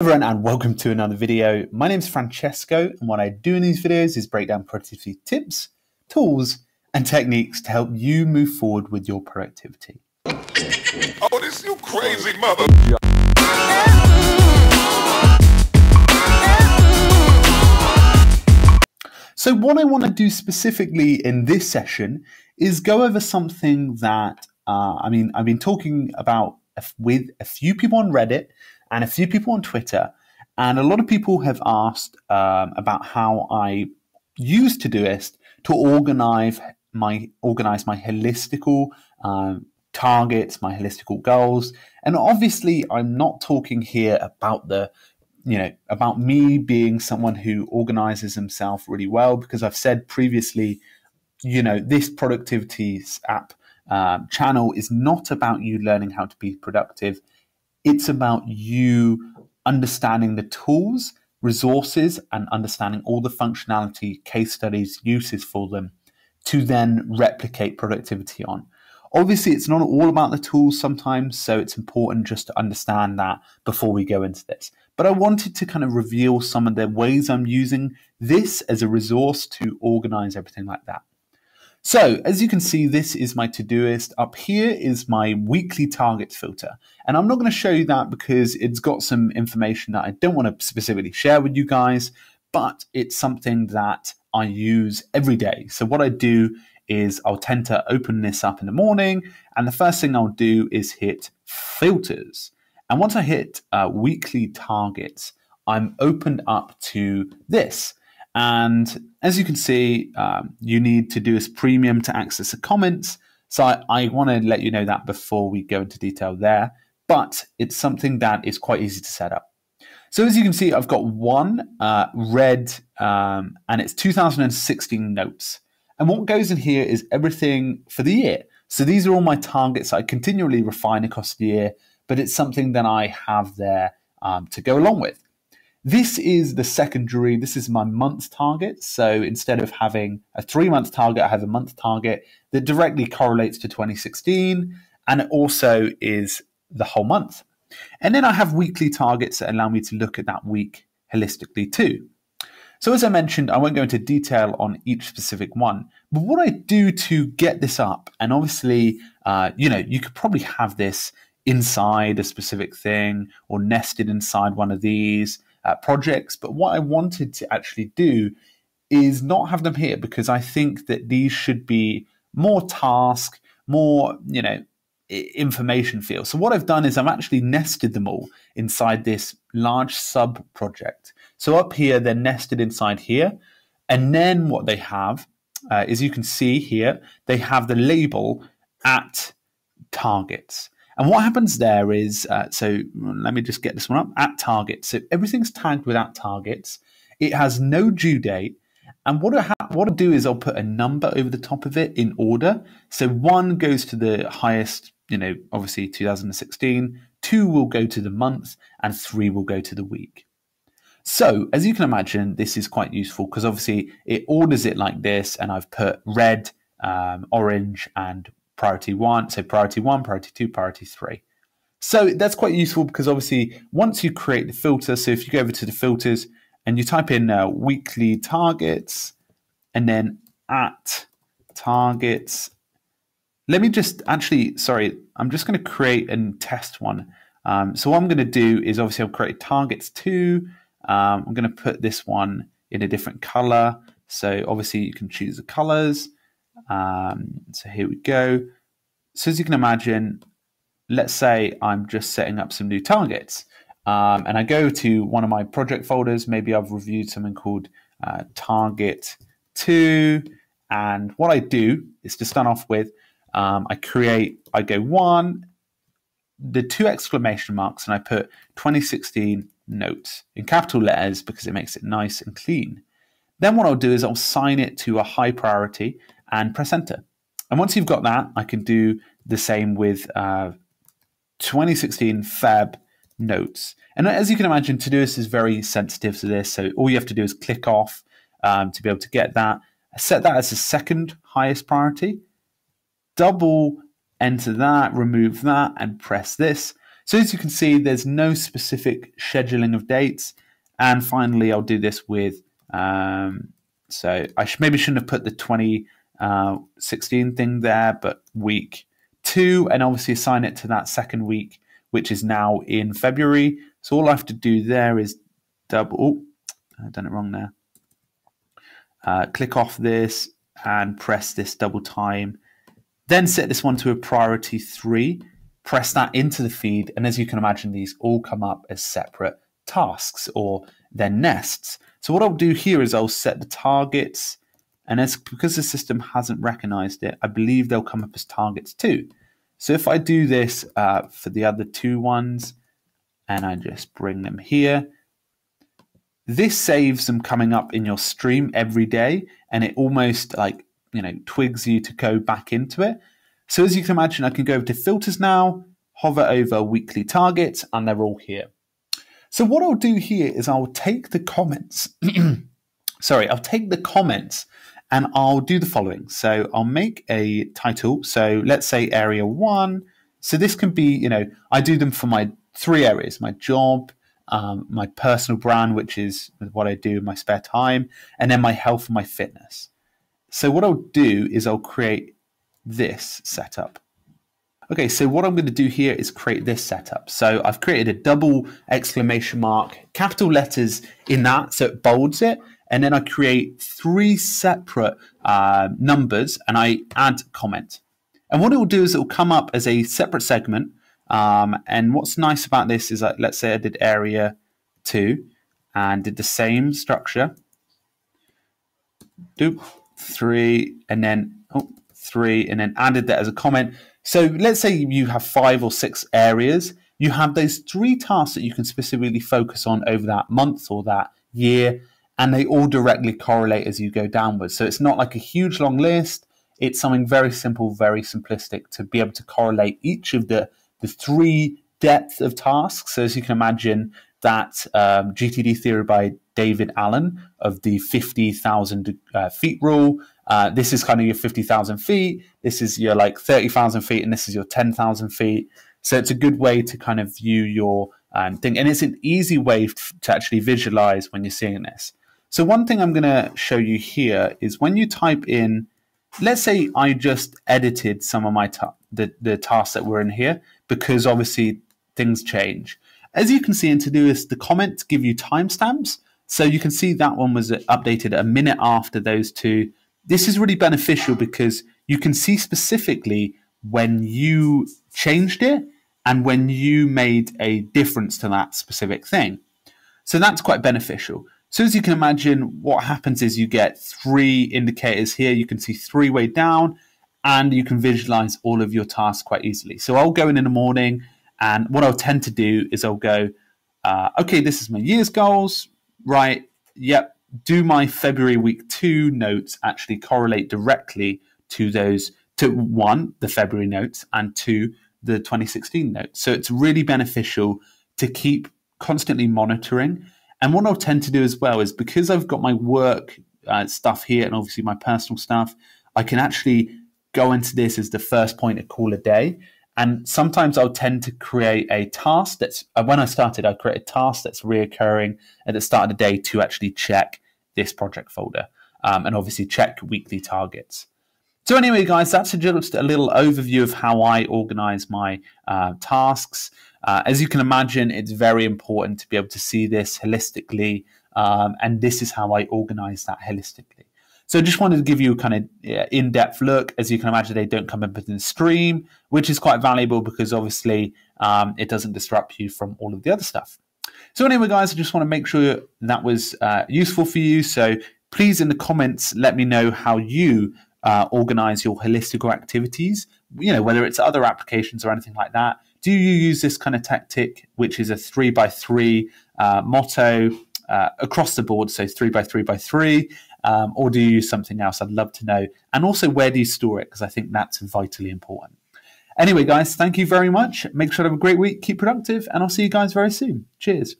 everyone and welcome to another video. My name is Francesco and what I do in these videos is break down productivity tips, tools and techniques to help you move forward with your productivity. Oh, this you crazy mother. So what I want to do specifically in this session is go over something that uh, I mean I've been talking about with a few people on Reddit and a few people on Twitter. And a lot of people have asked um, about how I use Todoist to organize my organize my holistical um, targets, my holistical goals. And obviously, I'm not talking here about the you know about me being someone who organizes himself really well because I've said previously, you know, this productivity app um, channel is not about you learning how to be productive. It's about you understanding the tools, resources, and understanding all the functionality, case studies, uses for them to then replicate productivity on. Obviously, it's not all about the tools sometimes, so it's important just to understand that before we go into this. But I wanted to kind of reveal some of the ways I'm using this as a resource to organize everything like that. So as you can see, this is my Todoist. Up here is my weekly target filter. And I'm not going to show you that because it's got some information that I don't want to specifically share with you guys, but it's something that I use every day. So what I do is I'll tend to open this up in the morning and the first thing I'll do is hit filters. And once I hit uh, weekly targets, I'm opened up to this. And as you can see, um, you need to do this premium to access the comments. So I, I want to let you know that before we go into detail there, but it's something that is quite easy to set up. So as you can see, I've got one uh, red um, and it's 2016 notes. And what goes in here is everything for the year. So these are all my targets I continually refine across the year, but it's something that I have there um, to go along with. This is the secondary, this is my month target. So instead of having a three month target, I have a month target that directly correlates to 2016 and it also is the whole month. And then I have weekly targets that allow me to look at that week holistically too. So as I mentioned, I won't go into detail on each specific one, but what I do to get this up, and obviously, uh, you know, you could probably have this inside a specific thing or nested inside one of these uh, projects. But what I wanted to actually do is not have them here because I think that these should be more task, more, you know, information field. So what I've done is I've actually nested them all inside this large sub project. So up here, they're nested inside here. And then what they have, uh, as you can see here, they have the label at targets. And what happens there is, uh, so let me just get this one up at targets. So everything's tagged with at targets. It has no due date. And what I, ha- what I do is I'll put a number over the top of it in order. So one goes to the highest, you know, obviously 2016. Two will go to the month, and three will go to the week. So, as you can imagine, this is quite useful because obviously it orders it like this, and I've put red, um, orange, and priority one, so priority one, priority two, priority three. So that's quite useful because obviously once you create the filter, so if you go over to the filters and you type in uh, weekly targets and then at targets, let me just actually, sorry, I'm just going to create and test one. Um, so what I'm going to do is obviously I'll create targets two. Um, I'm going to put this one in a different color. So obviously you can choose the colors. Um, so here we go. So as you can imagine, let's say I'm just setting up some new targets. Um, and I go to one of my project folders. Maybe I've reviewed something called uh, Target 2. And what I do is to start off with, um, I create, I go one, the two exclamation marks, and I put 2016 notes in capital letters because it makes it nice and clean. Then what I'll do is I'll sign it to a high priority and press enter. And once you've got that, I can do the same with uh, 2016 Feb notes. And as you can imagine, Todoist is very sensitive to this. So all you have to do is click off um, to be able to get that. Set that as the second highest priority. Double enter that, remove that, and press this. So as you can see, there's no specific scheduling of dates. And finally, I'll do this with, um, so I sh- maybe shouldn't have put the 2016 uh, thing there, but week two, and obviously assign it to that second week, which is now in February. So all I have to do there is double, oh, I've done it wrong there. Uh, click off this and press this double time. Then set this one to a priority three, press that into the feed, and as you can imagine, these all come up as separate tasks or their nests. So what I'll do here is I'll set the targets, and as because the system hasn't recognized it, I believe they'll come up as targets too. So if I do this uh, for the other two ones, and I just bring them here, this saves them coming up in your stream every day, and it almost like you know twigs you to go back into it. So as you can imagine, I can go over to filters now, hover over weekly targets, and they're all here. So what I'll do here is I'll take the comments. sorry, I'll take the comments and I'll do the following. So I'll make a title. So let's say area one. So this can be, you know, I do them for my three areas: my job, um, my personal brand, which is what I do in my spare time, and then my health and my fitness. So what I'll do is I'll create this setup. Okay, so what I'm going to do here is create this setup. So I've created a double exclamation mark, capital letters in that, so it bolds it. And then I create three separate uh, numbers and I add comment. And what it will do is it will come up as a separate segment. Um, and what's nice about this is that let's say I did area two and did the same structure. Do three, and then oh, three, and then added that as a comment. So let's say you have five or six areas. You have those three tasks that you can specifically focus on over that month or that year, and they all directly correlate as you go downwards. So it's not like a huge long list. It's something very simple, very simplistic to be able to correlate each of the, the three depth of tasks. So as you can imagine, that um, GTD theory by David Allen of the 50,000 uh, feet rule uh, this is kind of your 50,000 feet. This is your like 30,000 feet, and this is your 10,000 feet. So it's a good way to kind of view your um, thing. And it's an easy way to actually visualize when you're seeing this. So one thing I'm going to show you here is when you type in, let's say I just edited some of my the, the tasks that were in here because obviously things change. As you can see in Todoist, the comments give you timestamps. So you can see that one was updated a minute after those two this is really beneficial because you can see specifically when you changed it and when you made a difference to that specific thing. So that's quite beneficial. So as you can imagine, what happens is you get three indicators here. You can see three way down and you can visualize all of your tasks quite easily. So I'll go in in the morning and what I'll tend to do is I'll go, uh, okay, this is my year's goals, right? Yep, do my February week two notes actually correlate directly to those to one, the February notes, and two, the 2016 notes. So it's really beneficial to keep constantly monitoring. And what I'll tend to do as well is because I've got my work uh, stuff here and obviously my personal stuff, I can actually go into this as the first point of call a day. And sometimes I'll tend to create a task that's, uh, when I started, I create a task that's reoccurring at the start of the day to actually check this project folder um, and obviously check weekly targets. So anyway, guys, that's just a little overview of how I organize my uh, tasks. Uh, as you can imagine, it's very important to be able to see this holistically, um, and this is how I organize that holistically. So I just wanted to give you a kind of in-depth look. As you can imagine, they don't come up in the stream, which is quite valuable because obviously um, it doesn't disrupt you from all of the other stuff. So anyway, guys, I just want to make sure that was uh, useful for you. So please, in the comments, let me know how you uh, organize your holistical activities. You know, whether it's other applications or anything like that. Do you use this kind of tactic, which is a three by three uh, motto uh, across the board? So three by three by three um, or do you use something else? I'd love to know. And also, where do you store it? Because I think that's vitally important. Anyway, guys, thank you very much. Make sure to have a great week, keep productive, and I'll see you guys very soon. Cheers.